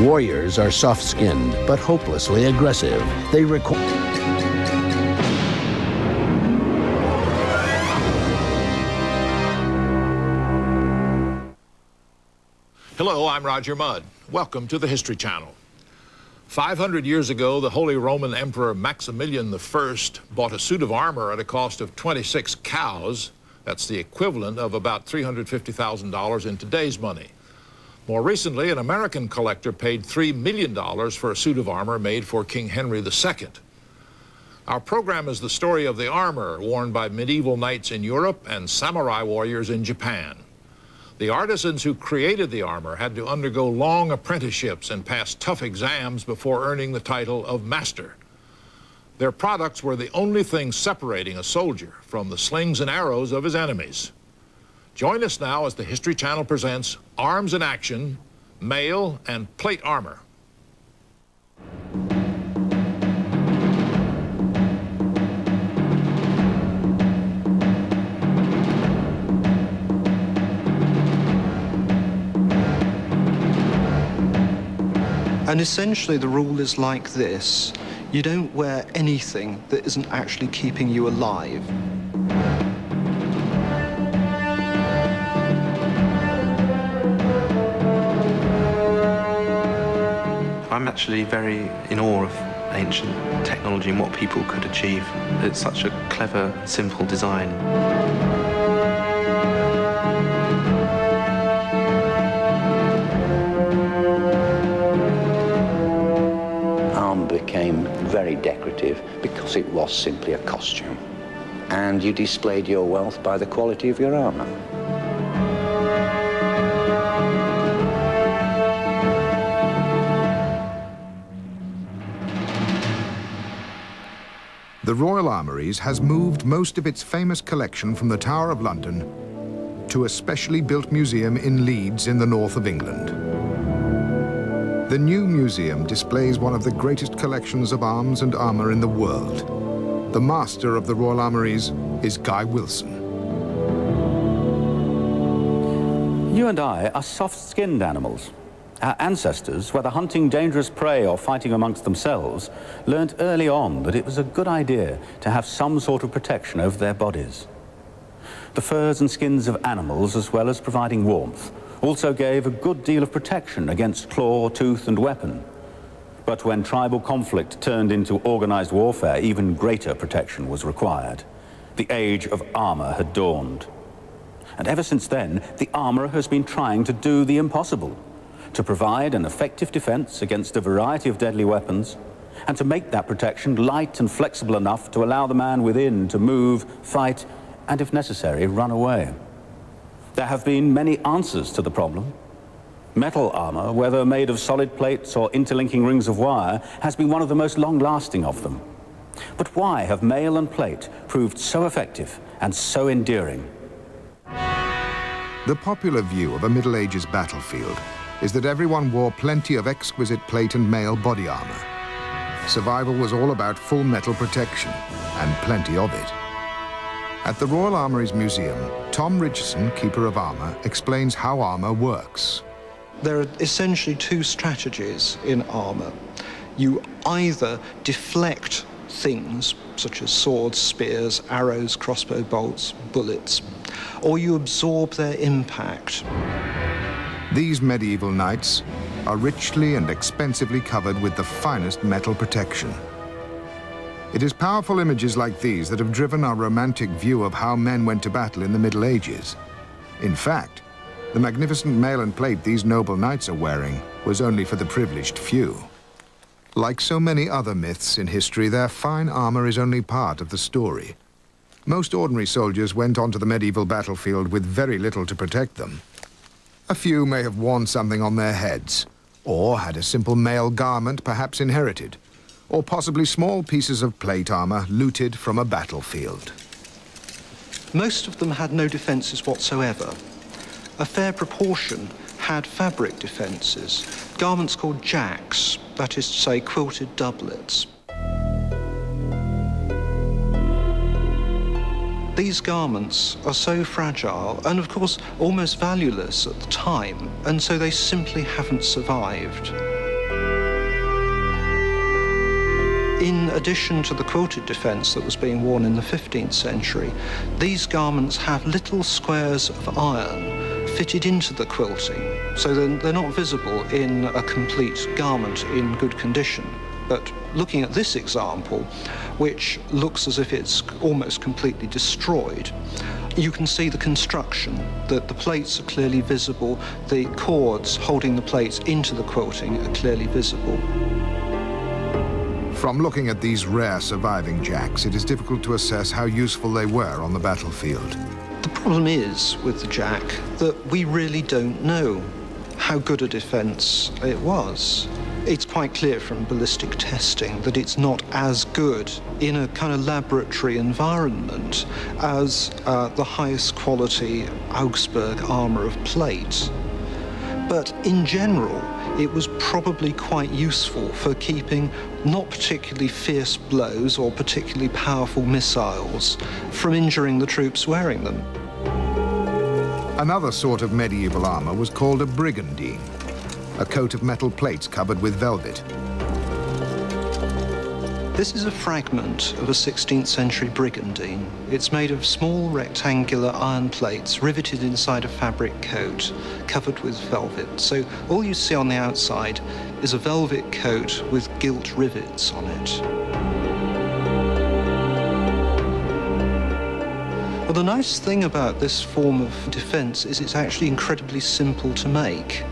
Warriors are soft-skinned, but hopelessly aggressive. They require... Hello, I'm Roger Mudd. Welcome to the History Channel. 500 years ago, the Holy Roman Emperor Maximilian I bought a suit of armor at a cost of 26 cows. That's the equivalent of about $350,000 in today's money. More recently, an American collector paid $3 million for a suit of armor made for King Henry II. Our program is the story of the armor worn by medieval knights in Europe and samurai warriors in Japan. The artisans who created the armor had to undergo long apprenticeships and pass tough exams before earning the title of master. Their products were the only thing separating a soldier from the slings and arrows of his enemies. Join us now as the History Channel presents Arms in Action, Mail and Plate Armor. And essentially the rule is like this. You don't wear anything that isn't actually keeping you alive. I'm actually very in awe of ancient technology and what people could achieve. It's such a clever, simple design. Arm became very decorative because it was simply a costume. And you displayed your wealth by the quality of your armor. The Royal Armouries has moved most of its famous collection from the Tower of London to a specially built museum in Leeds in the north of England. The new museum displays one of the greatest collections of arms and armour in the world. The master of the Royal Armouries is Guy Wilson. You and I are soft-skinned animals. Our ancestors, whether hunting dangerous prey or fighting amongst themselves, learnt early on that it was a good idea to have some sort of protection over their bodies. The furs and skins of animals, as well as providing warmth, also gave a good deal of protection against claw, tooth and weapon. But when tribal conflict turned into organized warfare, even greater protection was required. The age of armor had dawned. And ever since then, the armorer has been trying to do the impossible, to provide an effective defense against a variety of deadly weapons, and to make that protection light and flexible enough to allow the man within to move, fight, and if necessary, run away. There have been many answers to the problem. Metal armor, whether made of solid plates or interlinking rings of wire, has been one of the most long-lasting of them. But why have mail and plate proved so effective and so enduring? The popular view of a Middle Ages battlefield is that everyone wore plenty of exquisite plate and mail body armor. Survival was all about full metal protection, and plenty of it. At the Royal Armouries Museum, Tom Richardson, Keeper of Armour, explains how armour works. There are essentially two strategies in armour. You either deflect things, such as swords, spears, arrows, crossbow bolts, bullets, or you absorb their impact. These medieval knights are richly and expensively covered with the finest metal protection. It is powerful images like these that have driven our romantic view of how men went to battle in the Middle Ages. In fact, the magnificent mail and plate these noble knights are wearing was only for the privileged few. Like so many other myths in history, their fine armor is only part of the story. Most ordinary soldiers went onto the medieval battlefield with very little to protect them. A few may have worn something on their heads, or had a simple mail garment perhaps inherited or possibly small pieces of plate armor looted from a battlefield. Most of them had no defences whatsoever. A fair proportion had fabric defences, garments called jacks, that is to say, quilted doublets. These garments are so fragile and, of course, almost valueless at the time, and so they simply haven't survived. In addition to the quilted defence that was being worn in the 15th century, these garments have little squares of iron fitted into the quilting, so they're not visible in a complete garment in good condition. But looking at this example, which looks as if it's almost completely destroyed, you can see the construction, that the plates are clearly visible, the cords holding the plates into the quilting are clearly visible. From looking at these rare surviving jacks, it is difficult to assess how useful they were on the battlefield. The problem is with the jack that we really don't know how good a defense it was. It's quite clear from ballistic testing that it's not as good in a kind of laboratory environment as uh, the highest quality Augsburg armor of plate. But in general, it was probably quite useful for keeping not particularly fierce blows or particularly powerful missiles from injuring the troops wearing them. Another sort of medieval armor was called a brigandine, a coat of metal plates covered with velvet. This is a fragment of a 16th century brigandine. It's made of small rectangular iron plates riveted inside a fabric coat covered with velvet. So all you see on the outside is a velvet coat with gilt rivets on it. Well, the nice thing about this form of defense is it's actually incredibly simple to make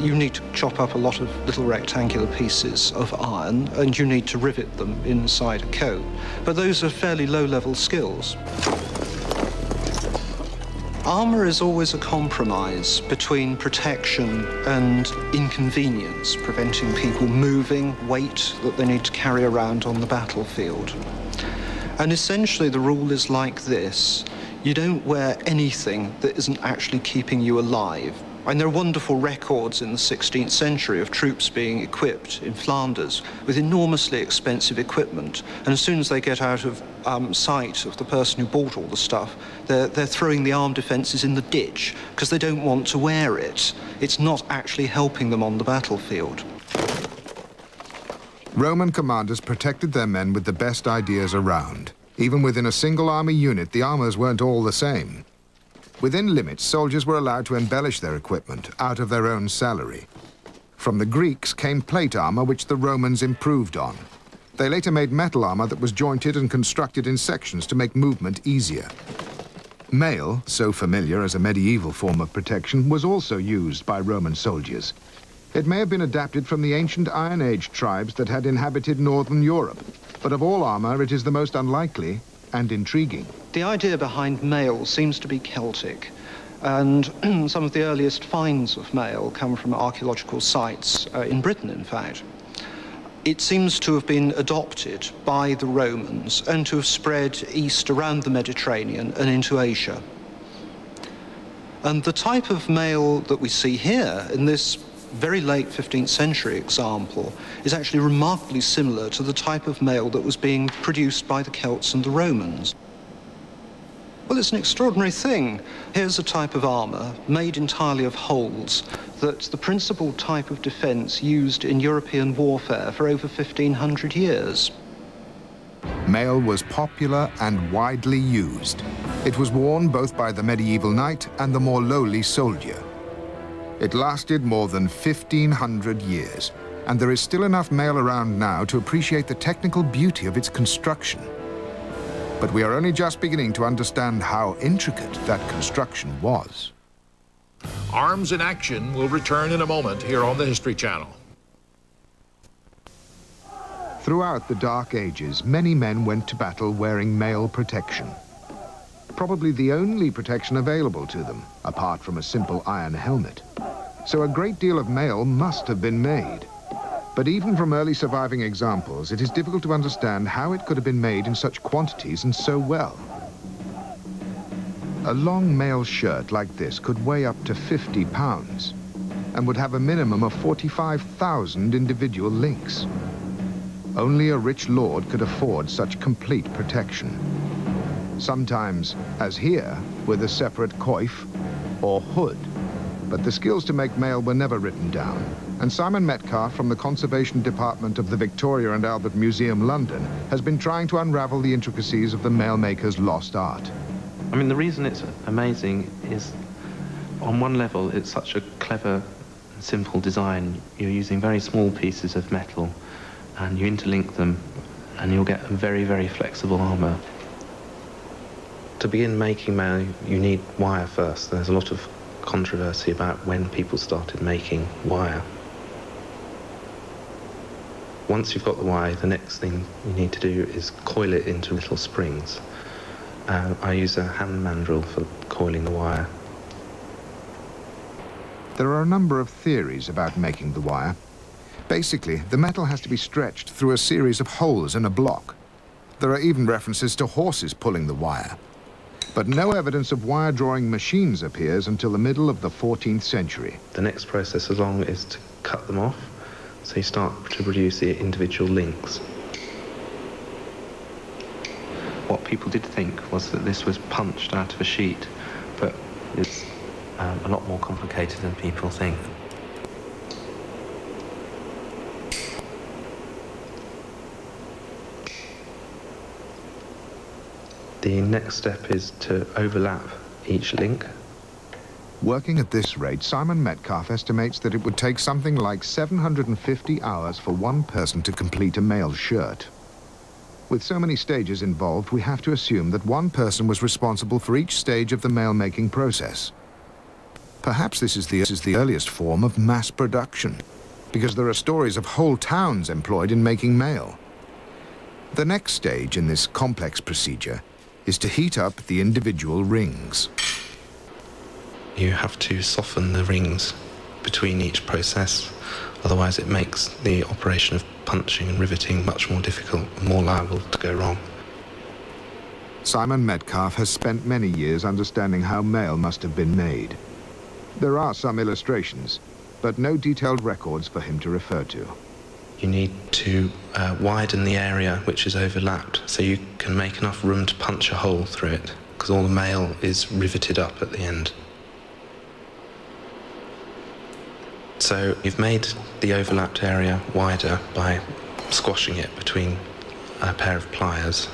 you need to chop up a lot of little rectangular pieces of iron and you need to rivet them inside a coat. But those are fairly low-level skills. Armour is always a compromise between protection and inconvenience, preventing people moving weight that they need to carry around on the battlefield. And essentially the rule is like this. You don't wear anything that isn't actually keeping you alive. And there are wonderful records in the 16th century of troops being equipped in Flanders with enormously expensive equipment. And as soon as they get out of um, sight of the person who bought all the stuff, they're, they're throwing the armed defences in the ditch because they don't want to wear it. It's not actually helping them on the battlefield. Roman commanders protected their men with the best ideas around. Even within a single army unit, the armors weren't all the same. Within limits, soldiers were allowed to embellish their equipment out of their own salary. From the Greeks came plate armor, which the Romans improved on. They later made metal armor that was jointed and constructed in sections to make movement easier. Mail, so familiar as a medieval form of protection, was also used by Roman soldiers. It may have been adapted from the ancient Iron Age tribes that had inhabited northern Europe, but of all armor it is the most unlikely and intriguing. The idea behind mail seems to be Celtic, and some of the earliest finds of mail come from archaeological sites uh, in Britain, in fact. It seems to have been adopted by the Romans and to have spread east around the Mediterranean and into Asia. And the type of mail that we see here in this very late 15th century example is actually remarkably similar to the type of mail that was being produced by the Celts and the Romans. Well, it's an extraordinary thing. Here's a type of armour made entirely of holes that's the principal type of defence used in European warfare for over 1,500 years. Mail was popular and widely used. It was worn both by the medieval knight and the more lowly soldier. It lasted more than 1,500 years, and there is still enough mail around now to appreciate the technical beauty of its construction. But we are only just beginning to understand how intricate that construction was. Arms in Action will return in a moment here on the History Channel. Throughout the Dark Ages, many men went to battle wearing mail protection. Probably the only protection available to them, apart from a simple iron helmet so a great deal of mail must have been made. But even from early surviving examples, it is difficult to understand how it could have been made in such quantities and so well. A long mail shirt like this could weigh up to 50 pounds and would have a minimum of 45,000 individual links. Only a rich lord could afford such complete protection. Sometimes, as here, with a separate coif or hood but the skills to make mail were never written down. and Simon Metcalf from the Conservation Department of the Victoria and Albert Museum, London, has been trying to unravel the intricacies of the mailmaker's lost art. I mean, the reason it's amazing is, on one level, it's such a clever simple design. You're using very small pieces of metal, and you interlink them, and you'll get a very, very flexible armour. To begin making mail, you need wire first. There's a lot of controversy about when people started making wire. Once you've got the wire, the next thing you need to do is coil it into little springs. Uh, I use a hand mandrel for coiling the wire. There are a number of theories about making the wire. Basically, the metal has to be stretched through a series of holes in a block. There are even references to horses pulling the wire. But no evidence of wire drawing machines appears until the middle of the 14th century. The next process along is to cut them off so you start to produce the individual links. What people did think was that this was punched out of a sheet, but it's um, a lot more complicated than people think. The next step is to overlap each link Working at this rate, Simon Metcalf estimates that it would take something like 750 hours for one person to complete a mail shirt. With so many stages involved, we have to assume that one person was responsible for each stage of the mail-making process. Perhaps this is, the, this is the earliest form of mass production, because there are stories of whole towns employed in making mail. The next stage in this complex procedure is to heat up the individual rings you have to soften the rings between each process. Otherwise, it makes the operation of punching and riveting much more difficult and more liable to go wrong. Simon Metcalf has spent many years understanding how mail must have been made. There are some illustrations, but no detailed records for him to refer to. You need to uh, widen the area which is overlapped so you can make enough room to punch a hole through it because all the mail is riveted up at the end. So you've made the overlapped area wider by squashing it between a pair of pliers.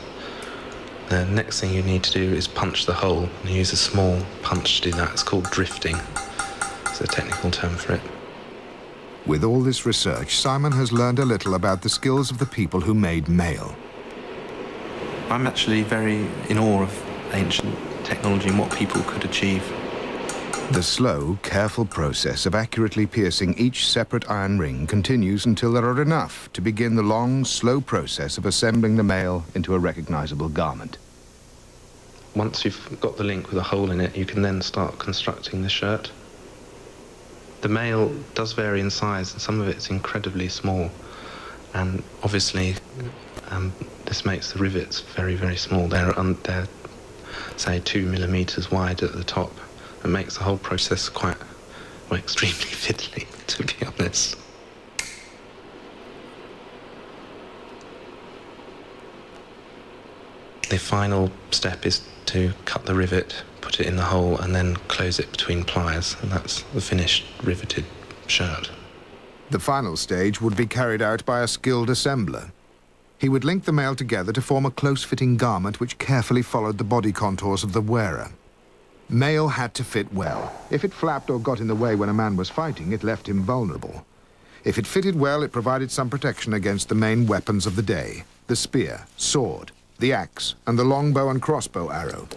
The next thing you need to do is punch the hole and use a small punch to do that. It's called drifting. It's a technical term for it. With all this research, Simon has learned a little about the skills of the people who made mail. I'm actually very in awe of ancient technology and what people could achieve the slow, careful process of accurately piercing each separate iron ring continues until there are enough to begin the long, slow process of assembling the mail into a recognizable garment. Once you've got the link with a hole in it, you can then start constructing the shirt. The mail does vary in size, and some of it's incredibly small. And obviously, um, this makes the rivets very, very small. They're, they're say, two millimeters wide at the top. It makes the whole process quite, well, extremely fiddly, to be honest. The final step is to cut the rivet, put it in the hole, and then close it between pliers, and that's the finished riveted shirt. The final stage would be carried out by a skilled assembler. He would link the mail together to form a close-fitting garment which carefully followed the body contours of the wearer. Mail had to fit well. If it flapped or got in the way when a man was fighting, it left him vulnerable. If it fitted well, it provided some protection against the main weapons of the day, the spear, sword, the axe, and the longbow and crossbow arrow.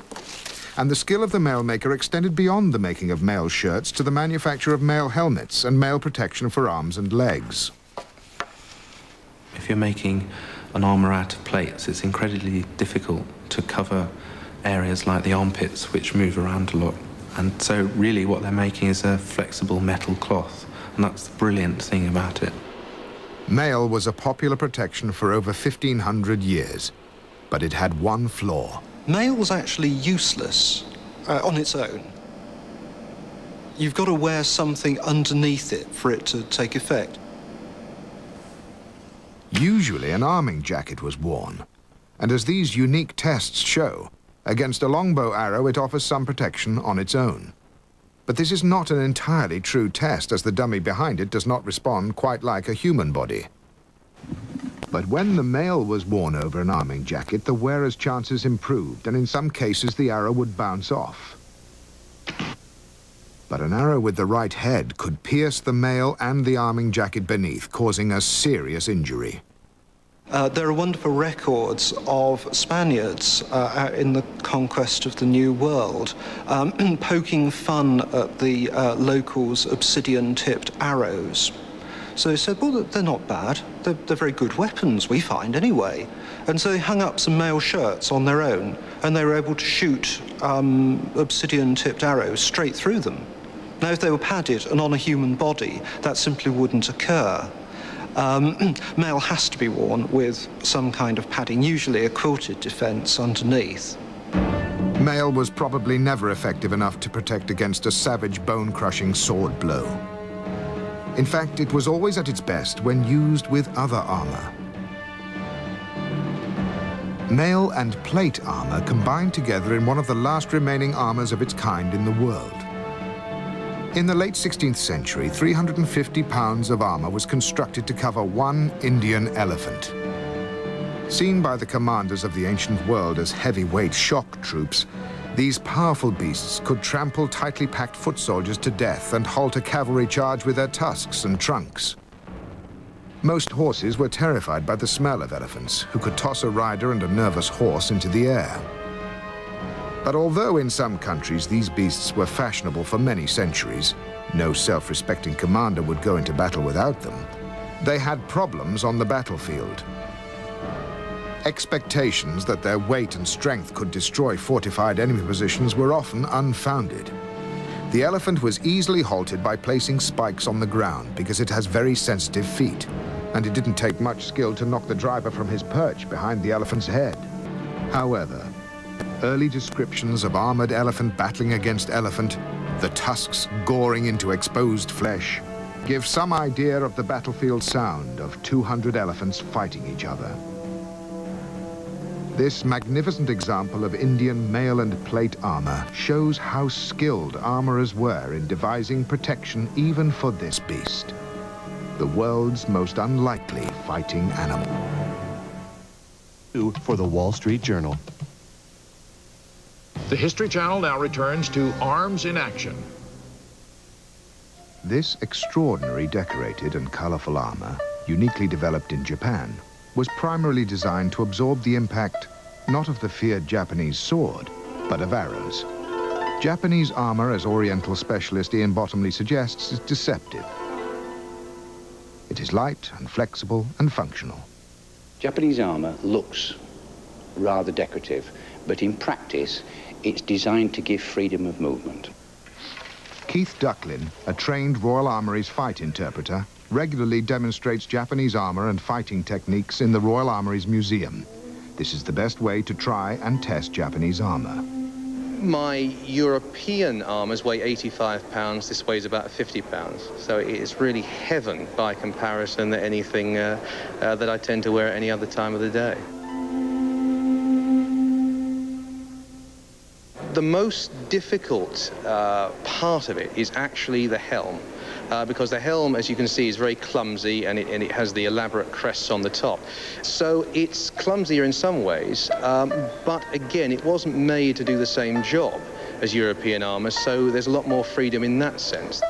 And the skill of the mail maker extended beyond the making of mail shirts to the manufacture of mail helmets and mail protection for arms and legs. If you're making an armour out of plates, it's incredibly difficult to cover areas like the armpits, which move around a lot. And so, really, what they're making is a flexible metal cloth, and that's the brilliant thing about it. Mail was a popular protection for over 1,500 years, but it had one flaw. Mail was actually useless uh, on its own. You've got to wear something underneath it for it to take effect. Usually an arming jacket was worn, and as these unique tests show, Against a longbow arrow, it offers some protection on its own. But this is not an entirely true test, as the dummy behind it does not respond quite like a human body. But when the mail was worn over an arming jacket, the wearer's chances improved, and in some cases the arrow would bounce off. But an arrow with the right head could pierce the mail and the arming jacket beneath, causing a serious injury. Uh, there are wonderful records of Spaniards uh, in the conquest of the New World um, poking fun at the uh, locals' obsidian-tipped arrows. So they said, well, they're not bad. They're, they're, very good weapons, we find, anyway. And so they hung up some mail shirts on their own, and they were able to shoot um, obsidian-tipped arrows straight through them. Now, if they were padded and on a human body, that simply wouldn't occur. Um, mail has to be worn with some kind of padding, usually a quilted defence underneath. Mail was probably never effective enough to protect against a savage bone-crushing sword blow. In fact, it was always at its best when used with other armor. Mail and plate armor combined together in one of the last remaining armors of its kind in the world. In the late 16th century, 350 pounds of armor was constructed to cover one Indian elephant. Seen by the commanders of the ancient world as heavyweight shock troops, these powerful beasts could trample tightly packed foot soldiers to death and halt a cavalry charge with their tusks and trunks. Most horses were terrified by the smell of elephants, who could toss a rider and a nervous horse into the air. But although in some countries these beasts were fashionable for many centuries, no self-respecting commander would go into battle without them, they had problems on the battlefield. Expectations that their weight and strength could destroy fortified enemy positions were often unfounded. The elephant was easily halted by placing spikes on the ground because it has very sensitive feet, and it didn't take much skill to knock the driver from his perch behind the elephant's head. However, early descriptions of armored elephant battling against elephant, the tusks goring into exposed flesh, give some idea of the battlefield sound of 200 elephants fighting each other. This magnificent example of Indian mail and plate armor shows how skilled armorers were in devising protection even for this beast, the world's most unlikely fighting animal. For the Wall Street Journal. The History Channel now returns to Arms in Action. This extraordinary decorated and colorful armor, uniquely developed in Japan, was primarily designed to absorb the impact not of the feared Japanese sword, but of arrows. Japanese armor, as Oriental specialist Ian Bottomley suggests, is deceptive. It is light and flexible and functional. Japanese armor looks rather decorative, but in practice, it's designed to give freedom of movement. Keith Ducklin, a trained Royal Armouries fight interpreter, regularly demonstrates Japanese armor and fighting techniques in the Royal Armouries Museum. This is the best way to try and test Japanese armor. My European armors weigh 85 pounds. This weighs about 50 pounds. So it is really heaven by comparison to anything uh, uh, that I tend to wear at any other time of the day. the most difficult uh, part of it is actually the helm. Uh, because the helm, as you can see, is very clumsy and it, and it, has the elaborate crests on the top. So it's clumsier in some ways, um, but again, it wasn't made to do the same job as European armour, so there's a lot more freedom in that sense.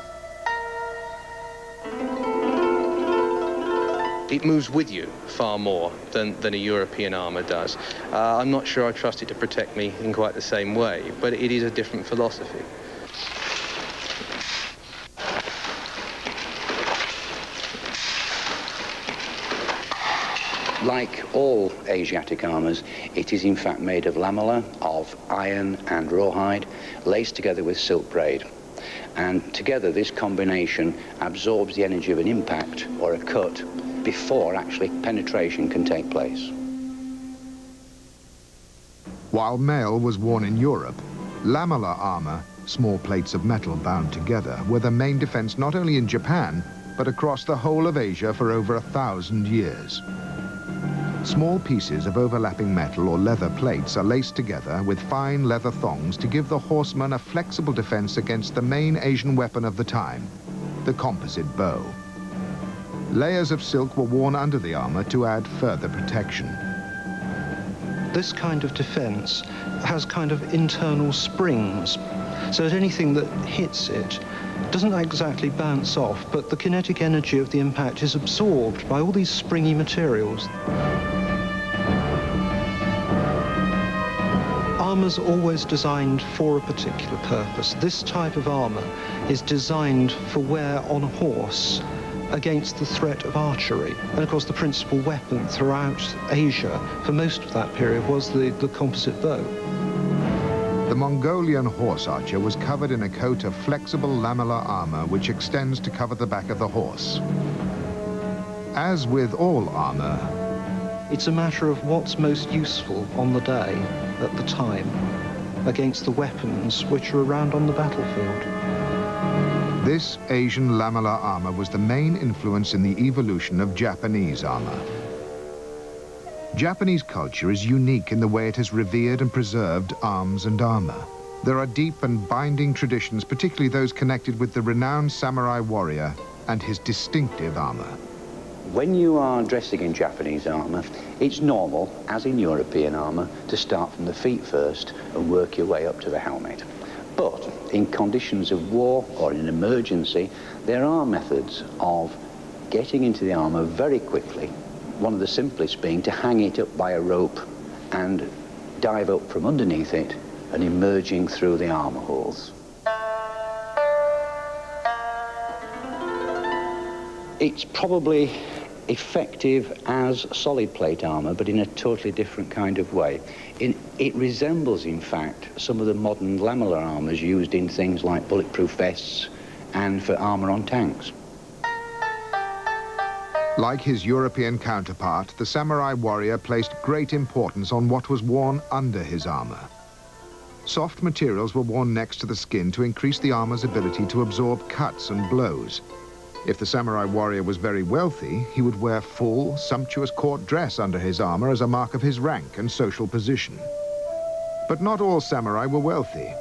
it moves with you far more than, than a European armour does. Uh, I'm not sure I trust it to protect me in quite the same way, but it is a different philosophy. Like all Asiatic armours, it is in fact made of lamella, of iron and rawhide, laced together with silk braid. And together this combination absorbs the energy of an impact or a cut before actually penetration can take place. While mail was worn in Europe, lamellar armor, small plates of metal bound together, were the main defense not only in Japan, but across the whole of Asia for over a thousand years. Small pieces of overlapping metal or leather plates are laced together with fine leather thongs to give the horseman a flexible defense against the main Asian weapon of the time, the composite bow. Layers of silk were worn under the armor to add further protection. This kind of defense has kind of internal springs, so that anything that hits it doesn't exactly bounce off, but the kinetic energy of the impact is absorbed by all these springy materials. Armour's always designed for a particular purpose. This type of armour is designed for wear on a horse against the threat of archery. And of course the principal weapon throughout Asia for most of that period was the, the composite bow. The Mongolian horse archer was covered in a coat of flexible lamellar armor which extends to cover the back of the horse. As with all armor, it's a matter of what's most useful on the day at the time against the weapons which are around on the battlefield. This Asian lamellar armor was the main influence in the evolution of Japanese armor. Japanese culture is unique in the way it has revered and preserved arms and armor. There are deep and binding traditions, particularly those connected with the renowned samurai warrior and his distinctive armor. When you are dressing in Japanese armour, it's normal, as in European armour, to start from the feet first and work your way up to the helmet. But in conditions of war or in an emergency, there are methods of getting into the armour very quickly one of the simplest being to hang it up by a rope and dive up from underneath it and emerging through the armour holes. It's probably effective as solid plate armour, but in a totally different kind of way. In, it resembles, in fact, some of the modern lamellar armours used in things like bulletproof vests and for armour on tanks. Like his European counterpart, the samurai warrior placed great importance on what was worn under his armor. Soft materials were worn next to the skin to increase the armor's ability to absorb cuts and blows. If the samurai warrior was very wealthy, he would wear full, sumptuous court dress under his armor as a mark of his rank and social position. But not all samurai were wealthy.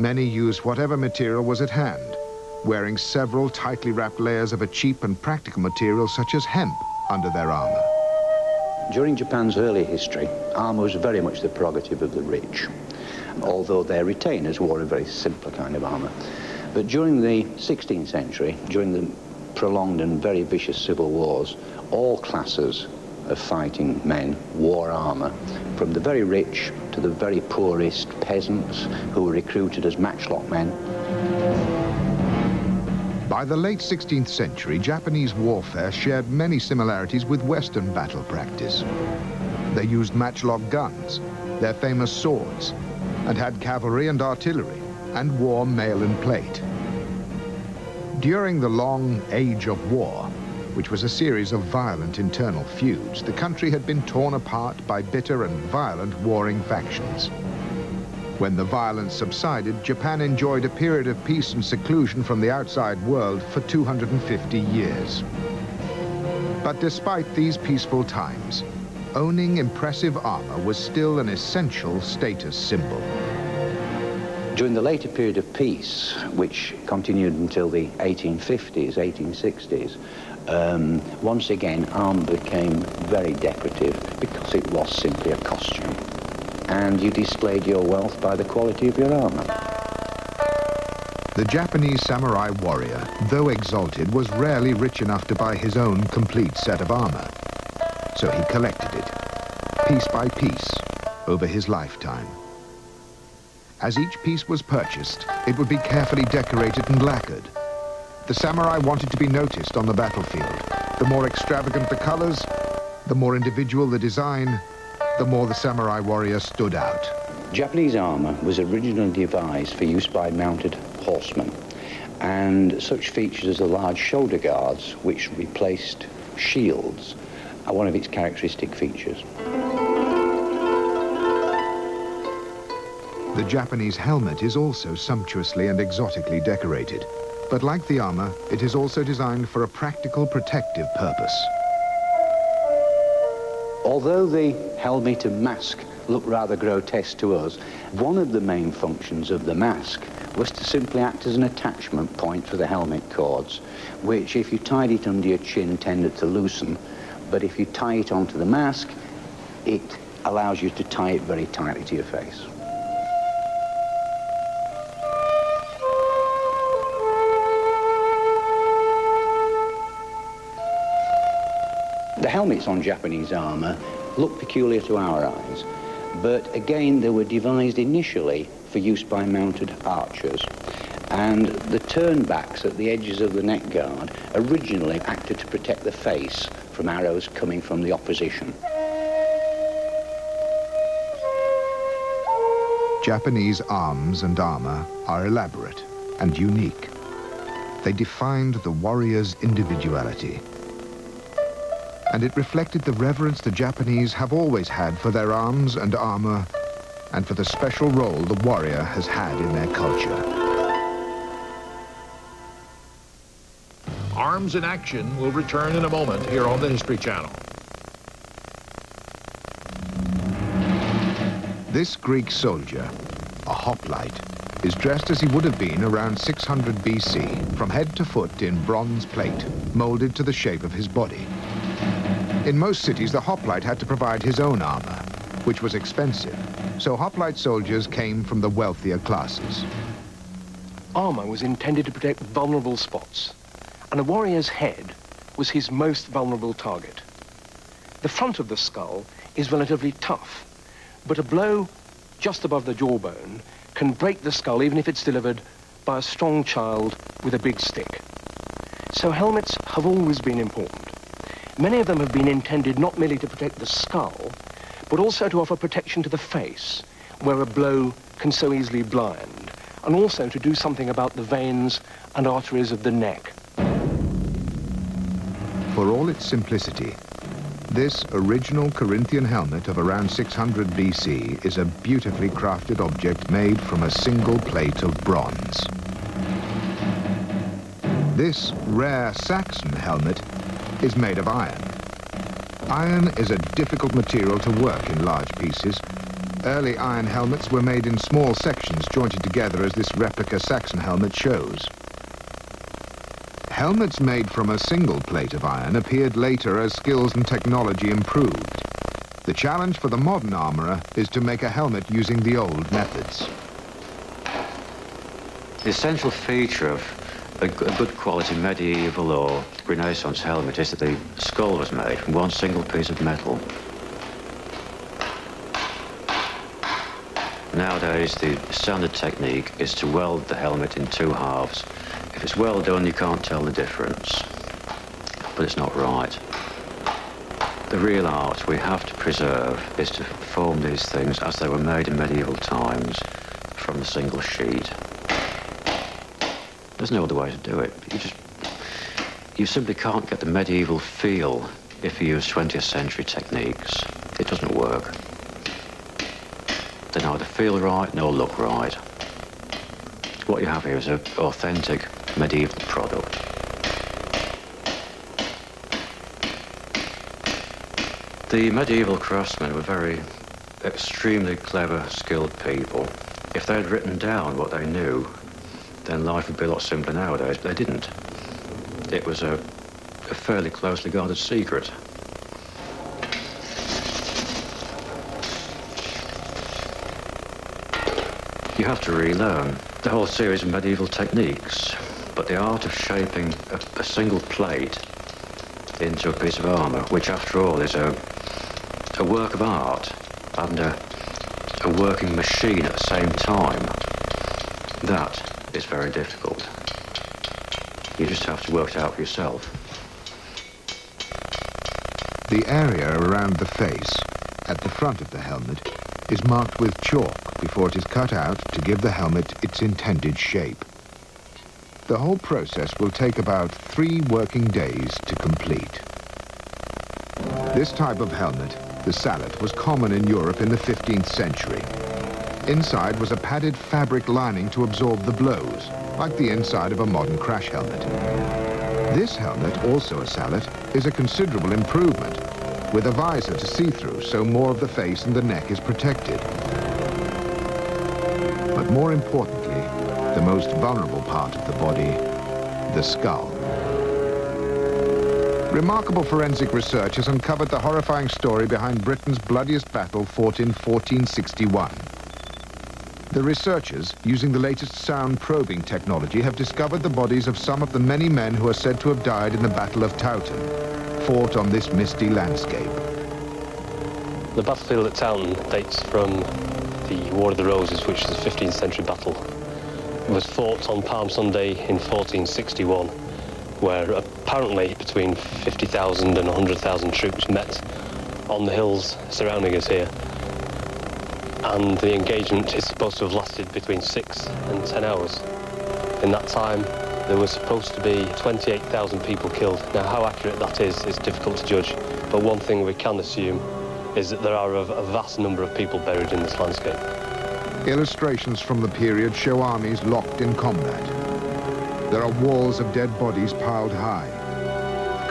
Many used whatever material was at hand, wearing several tightly wrapped layers of a cheap and practical material such as hemp under their armor. During Japan's early history, armor was very much the prerogative of the rich, although their retainers wore a very simpler kind of armor. But during the 16th century, during the prolonged and very vicious civil wars, all classes of fighting men wore armor, from the very rich to the very poorest peasants who were recruited as matchlock men. By the late 16th century, Japanese warfare shared many similarities with Western battle practice. They used matchlock guns, their famous swords, and had cavalry and artillery, and wore mail and plate. During the long Age of War, which was a series of violent internal feuds, the country had been torn apart by bitter and violent warring factions. When the violence subsided, Japan enjoyed a period of peace and seclusion from the outside world for 250 years. But despite these peaceful times, owning impressive armor was still an essential status symbol. During the later period of peace, which continued until the 1850s, 1860s, um, once again armor became very decorative because it was simply a costume and you displayed your wealth by the quality of your armor. The Japanese samurai warrior, though exalted, was rarely rich enough to buy his own complete set of armor. So he collected it, piece by piece, over his lifetime. As each piece was purchased, it would be carefully decorated and lacquered. The samurai wanted to be noticed on the battlefield. The more extravagant the colors, the more individual the design, the more the samurai warrior stood out. Japanese armor was originally devised for use by mounted horsemen, and such features as the large shoulder guards, which replaced shields, are one of its characteristic features. The Japanese helmet is also sumptuously and exotically decorated. But like the armor, it is also designed for a practical protective purpose. Although the helmet and mask look rather grotesque to us, one of the main functions of the mask was to simply act as an attachment point for the helmet cords, which if you tied it under your chin tended to loosen, but if you tie it onto the mask, it allows you to tie it very tightly to your face. Helmets on Japanese armour look peculiar to our eyes, but again they were devised initially for use by mounted archers. And the turnbacks at the edges of the neck guard originally acted to protect the face from arrows coming from the opposition. Japanese arms and armor are elaborate and unique. They defined the warrior's individuality. And it reflected the reverence the Japanese have always had for their arms and armor and for the special role the warrior has had in their culture. Arms in Action will return in a moment here on the History Channel. This Greek soldier, a hoplite, is dressed as he would have been around 600 BC, from head to foot in bronze plate, molded to the shape of his body. In most cities, the hoplite had to provide his own armor, which was expensive, so hoplite soldiers came from the wealthier classes. Armor was intended to protect vulnerable spots, and a warrior's head was his most vulnerable target. The front of the skull is relatively tough, but a blow just above the jawbone can break the skull even if it's delivered by a strong child with a big stick. So helmets have always been important. Many of them have been intended not merely to protect the skull, but also to offer protection to the face, where a blow can so easily blind, and also to do something about the veins and arteries of the neck. For all its simplicity, this original Corinthian helmet of around 600 BC is a beautifully crafted object made from a single plate of bronze. This rare Saxon helmet is made of iron. Iron is a difficult material to work in large pieces. Early iron helmets were made in small sections jointed together as this replica Saxon helmet shows. Helmets made from a single plate of iron appeared later as skills and technology improved. The challenge for the modern armourer is to make a helmet using the old methods. The essential feature of a, good quality medieval or Renaissance helmet is that the skull was made from one single piece of metal. Nowadays, the standard technique is to weld the helmet in two halves if it's well done, you can't tell the difference. But it's not right. The real art we have to preserve is to form these things as they were made in medieval times from a single sheet. There's no other way to do it. You just, you simply can't get the medieval feel if you use 20th century techniques. It doesn't work. They neither feel right nor look right. What you have here is an authentic medieval product. The medieval craftsmen were very extremely clever, skilled people. If they had written down what they knew, then life would be a lot simpler nowadays, but they didn't. It was a, a fairly closely guarded secret. You have to relearn the whole series of medieval techniques but the art of shaping a, a single plate into a piece of armour, which after all is a, a work of art and a, a working machine at the same time, that is very difficult. You just have to work it out for yourself. The area around the face, at the front of the helmet, is marked with chalk before it is cut out to give the helmet its intended shape. The whole process will take about three working days to complete. This type of helmet, the sallet, was common in Europe in the 15th century. Inside was a padded fabric lining to absorb the blows, like the inside of a modern crash helmet. This helmet, also a sallet, is a considerable improvement. with a visor to see through so more of the face and the neck is protected. But more importantly, the most vulnerable part of the body, the skull. Remarkable forensic research has uncovered the horrifying story behind Britain's bloodiest battle fought in 1461. The researchers, using the latest sound probing technology, have discovered the bodies of some of the many men who are said to have died in the Battle of Towton, fought on this misty landscape. The battlefield at Towton dates from the War of the Roses, which is a 15th century battle. It was fought on Palm Sunday in 1461, where apparently between 50,000 and 100,000 troops met on the hills surrounding us here and the engagement is supposed to have lasted between six and ten hours. In that time, there were supposed to be 28,000 people killed. Now, how accurate that is, is difficult to judge, but one thing we can assume is that there are a, a vast number of people buried in this landscape. Illustrations from the period show armies locked in combat. There are walls of dead bodies piled high.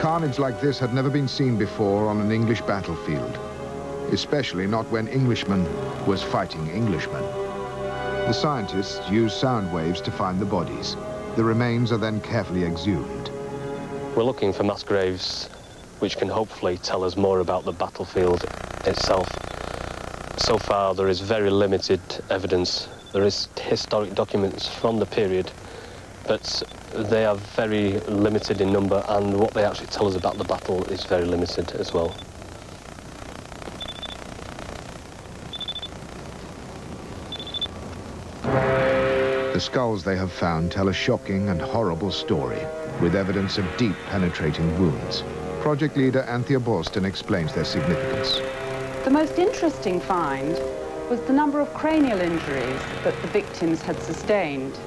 Carnage like this had never been seen before on an English battlefield especially not when Englishman was fighting Englishmen. The scientists use sound waves to find the bodies. The remains are then carefully exhumed. We're looking for mass graves which can hopefully tell us more about the battlefield itself. So far there is very limited evidence. There is historic documents from the period, but they are very limited in number and what they actually tell us about the battle is very limited as well. The skulls they have found tell a shocking and horrible story, with evidence of deep penetrating wounds. Project leader Anthea Boylston explains their significance. The most interesting find was the number of cranial injuries that the victims had sustained.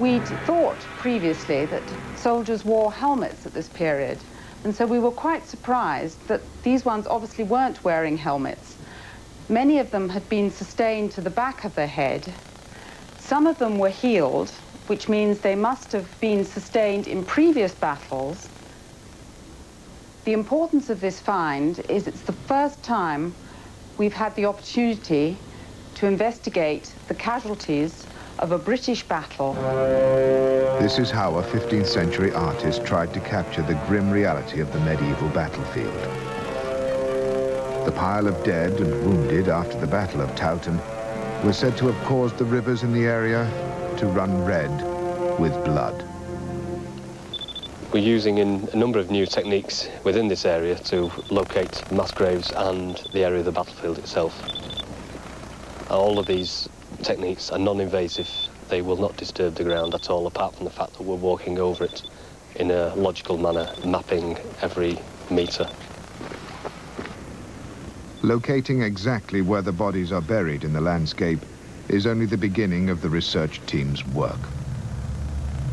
We'd thought previously that soldiers wore helmets at this period, and so we were quite surprised that these ones obviously weren't wearing helmets. Many of them had been sustained to the back of the head, some of them were healed, which means they must have been sustained in previous battles. The importance of this find is it's the first time we've had the opportunity to investigate the casualties of a British battle. This is how a 15th century artist tried to capture the grim reality of the medieval battlefield. The pile of dead and wounded after the Battle of Towton were said to have caused the rivers in the area to run red with blood. We're using in a number of new techniques within this area to locate mass graves and the area of the battlefield itself. All of these techniques are non-invasive. They will not disturb the ground at all, apart from the fact that we're walking over it in a logical manner, mapping every metre Locating exactly where the bodies are buried in the landscape is only the beginning of the research team's work.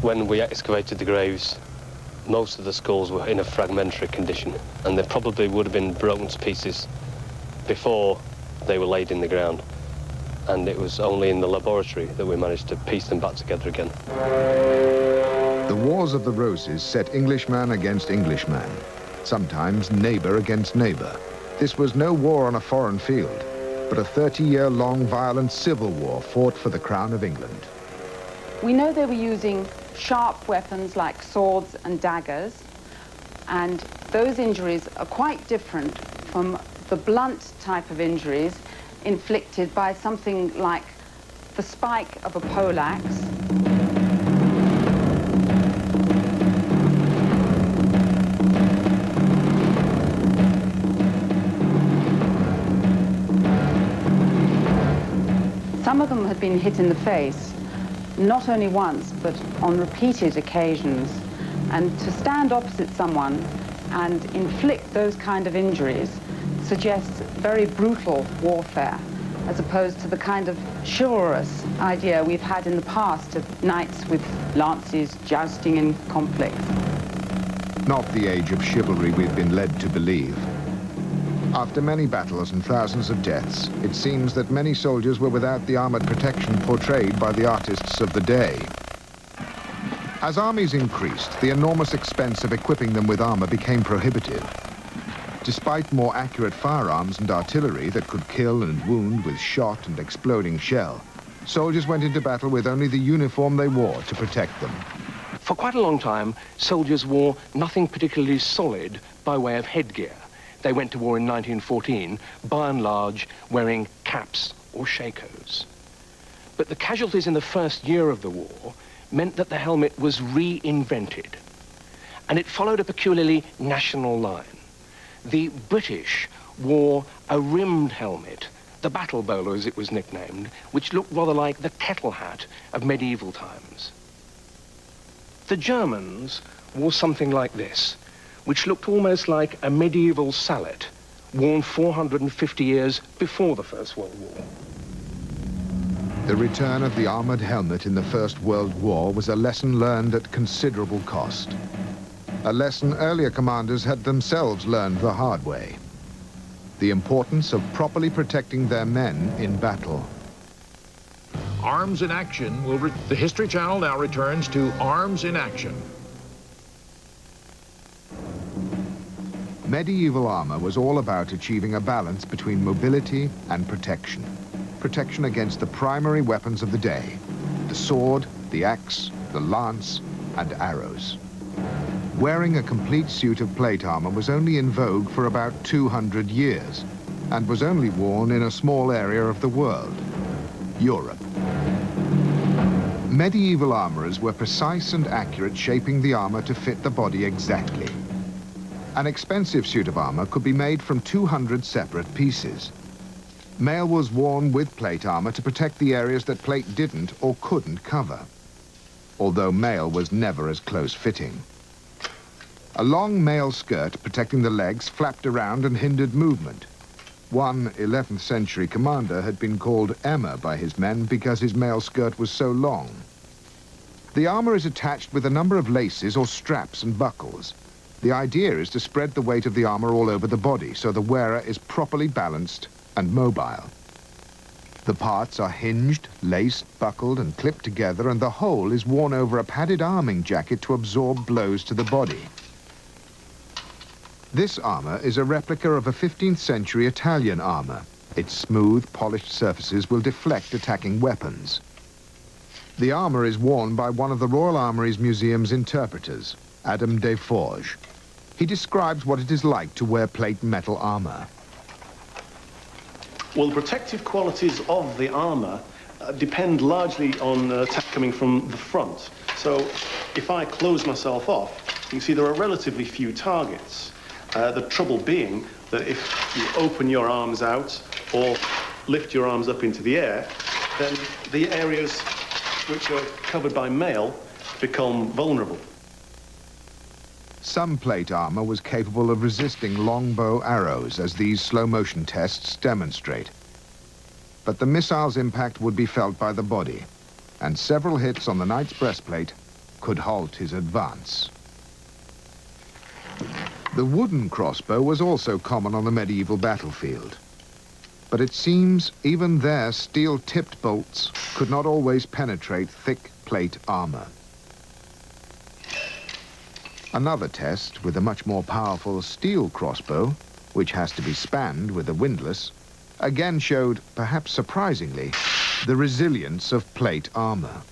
When we excavated the graves, most of the skulls were in a fragmentary condition, and they probably would have been broken to pieces before they were laid in the ground. And it was only in the laboratory that we managed to piece them back together again. The Wars of the Roses set Englishman against Englishman, sometimes neighbor against neighbor. This was no war on a foreign field, but a 30-year-long violent civil war fought for the crown of England. We know they were using sharp weapons like swords and daggers, and those injuries are quite different from the blunt type of injuries inflicted by something like the spike of a poleaxe been hit in the face, not only once, but on repeated occasions. And to stand opposite someone and inflict those kind of injuries suggests very brutal warfare, as opposed to the kind of chivalrous idea we've had in the past of knights with lances jousting in conflict. Not the age of chivalry we've been led to believe. After many battles and thousands of deaths, it seems that many soldiers were without the armored protection portrayed by the artists of the day. As armies increased, the enormous expense of equipping them with armor became prohibitive. Despite more accurate firearms and artillery that could kill and wound with shot and exploding shell, soldiers went into battle with only the uniform they wore to protect them. For quite a long time, soldiers wore nothing particularly solid by way of headgear. They went to war in 1914, by and large, wearing caps or shakos. But the casualties in the first year of the war meant that the helmet was reinvented. And it followed a peculiarly national line. The British wore a rimmed helmet, the battle bowler as it was nicknamed, which looked rather like the kettle hat of medieval times. The Germans wore something like this, which looked almost like a medieval sallet worn 450 years before the First World War. The return of the armoured helmet in the First World War was a lesson learned at considerable cost. A lesson earlier commanders had themselves learned the hard way. The importance of properly protecting their men in battle. Arms in Action will... the History Channel now returns to Arms in Action. Medieval armor was all about achieving a balance between mobility and protection protection against the primary weapons of the day, the sword, the axe, the lance, and arrows. Wearing a complete suit of plate armor was only in vogue for about 200 years, and was only worn in a small area of the world, Europe. Medieval armorers were precise and accurate, shaping the armor to fit the body exactly. An expensive suit of armor could be made from 200 separate pieces. Mail was worn with plate armor to protect the areas that plate didn't or couldn't cover, although mail was never as close-fitting. A long mail skirt protecting the legs flapped around and hindered movement. One 11th century commander had been called Emma by his men because his mail skirt was so long. The armor is attached with a number of laces or straps and buckles. The idea is to spread the weight of the armor all over the body so the wearer is properly balanced and mobile. The parts are hinged, laced, buckled and clipped together and the whole is worn over a padded arming jacket to absorb blows to the body. This armor is a replica of a 15th century Italian armor. Its smooth, polished surfaces will deflect attacking weapons. The armor is worn by one of the Royal Armouries Museum's interpreters, Adam Desforges. He describes what it is like to wear plate metal armor. Well, the protective qualities of the armour uh, depend largely on uh, attack coming from the front. So if I close myself off, you see there are relatively few targets. Uh, the trouble being that if you open your arms out or lift your arms up into the air, then the areas which are covered by mail become vulnerable. Some plate armor was capable of resisting longbow arrows, as these slow-motion tests demonstrate. But the missile's impact would be felt by the body, and several hits on the knight's breastplate could halt his advance. The wooden crossbow was also common on the medieval battlefield. But it seems even there steel-tipped bolts could not always penetrate thick plate armor. Another test with a much more powerful steel crossbow, which has to be spanned with a windlass, again showed, perhaps surprisingly, the resilience of plate armor.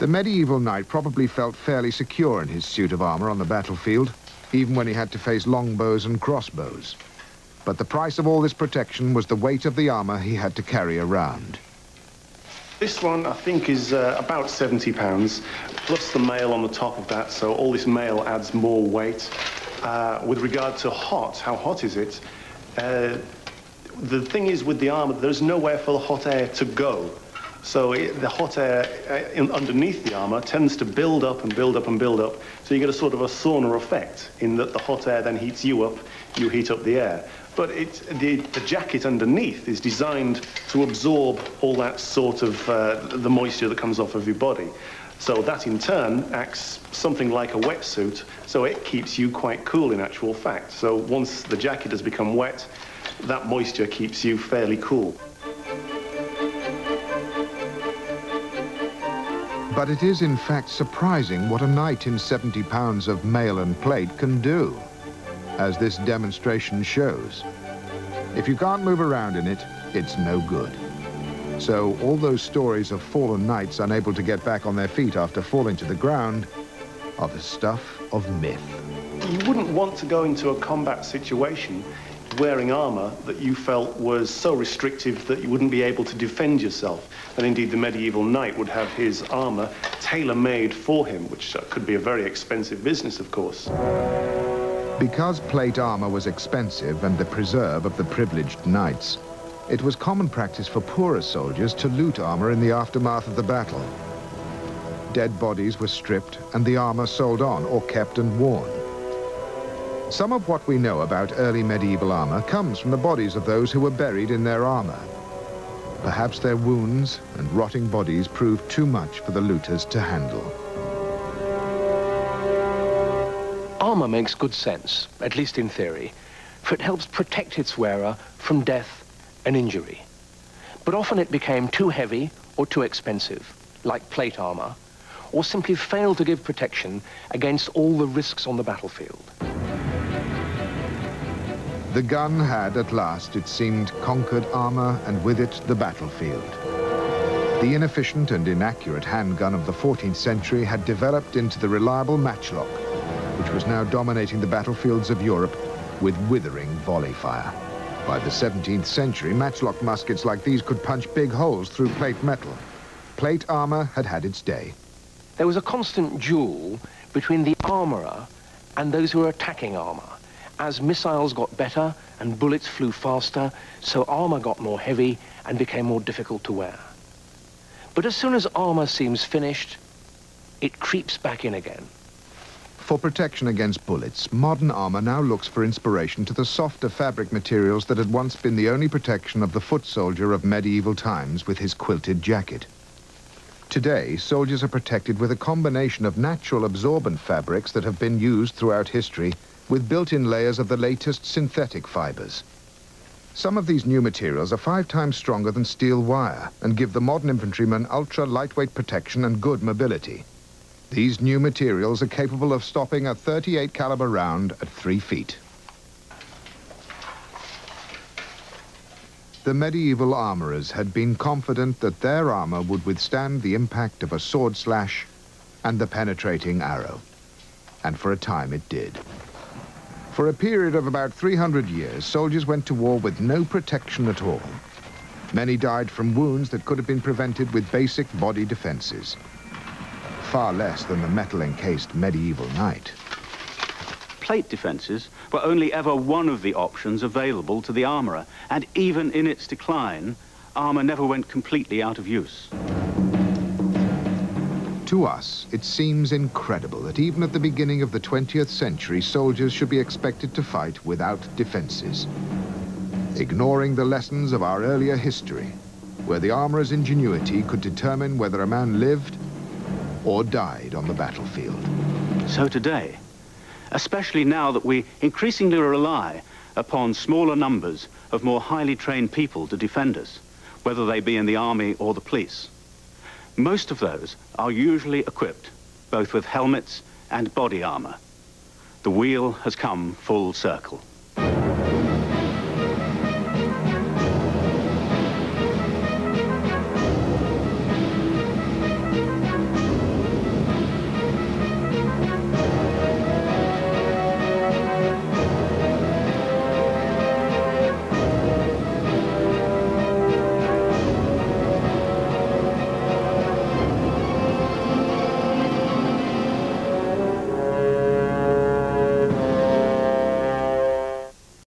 The medieval knight probably felt fairly secure in his suit of armor on the battlefield, even when he had to face longbows and crossbows. But the price of all this protection was the weight of the armor he had to carry around. This one, I think, is uh, about 70 pounds, plus the mail on the top of that, so all this mail adds more weight. Uh, with regard to hot, how hot is it? Uh, the thing is with the armour, there's nowhere for the hot air to go. So it, the hot air uh, in, underneath the armour tends to build up and build up and build up. So you get a sort of a sauna effect in that the hot air then heats you up, you heat up the air but the, the, jacket underneath is designed to absorb all that sort of uh, the moisture that comes off of your body. So that in turn acts something like a wetsuit, so it keeps you quite cool in actual fact. So once the jacket has become wet, that moisture keeps you fairly cool. But it is in fact surprising what a knight in 70 pounds of mail and plate can do, as this demonstration shows. If you can't move around in it, it's no good. So all those stories of fallen knights unable to get back on their feet after falling to the ground are the stuff of myth. You wouldn't want to go into a combat situation wearing armour that you felt was so restrictive that you wouldn't be able to defend yourself. And indeed, the medieval knight would have his armour tailor-made for him, which uh, could be a very expensive business, of course. Because plate armour was expensive and the preserve of the privileged knights, it was common practice for poorer soldiers to loot armour in the aftermath of the battle. Dead bodies were stripped and the armour sold on or kept and worn. Some of what we know about early medieval armour comes from the bodies of those who were buried in their armour. Perhaps their wounds and rotting bodies proved too much for the looters to handle. Armour makes good sense, at least in theory, for it helps protect its wearer from death and injury. But often it became too heavy or too expensive, like plate armour, or simply failed to give protection against all the risks on the battlefield. The gun had, at last, it seemed, conquered armour and with it the battlefield. The inefficient and inaccurate handgun of the 14th century had developed into the reliable matchlock, which was now dominating the battlefields of Europe with withering volley fire. By the 17th century, matchlock muskets like these could punch big holes through plate metal. Plate armour had had its day. There was a constant duel between the armourer and those who were attacking armour. As missiles got better and bullets flew faster, so armour got more heavy and became more difficult to wear. But as soon as armour seems finished, it creeps back in again. For protection against bullets, modern armour now looks for inspiration to the softer fabric materials that had once been the only protection of the foot soldier of medieval times with his quilted jacket. Today, soldiers are protected with a combination of natural absorbent fabrics that have been used throughout history with built-in layers of the latest synthetic fibers. Some of these new materials are five times stronger than steel wire and give the modern infantryman ultra-lightweight protection and good mobility. These new materials are capable of stopping a 38 caliber round at three feet. The medieval armourers had been confident that their armour would withstand the impact of a sword slash and the penetrating arrow. And for a time it did. For a period of about 300 years, soldiers went to war with no protection at all. Many died from wounds that could have been prevented with basic body defenses. Far less than the metal-encased medieval knight. Plate defences were only ever one of the options available to the armourer, and even in its decline, armour never went completely out of use. To us, it seems incredible that even at the beginning of the 20th century, soldiers should be expected to fight without defenses. Ignoring the lessons of our earlier history, where the armorer's ingenuity could determine whether a man lived or died on the battlefield. So today, especially now that we increasingly rely upon smaller numbers of more highly trained people to defend us, whether they be in the army or the police, most of those are usually equipped both with helmets and body armor. The wheel has come full circle.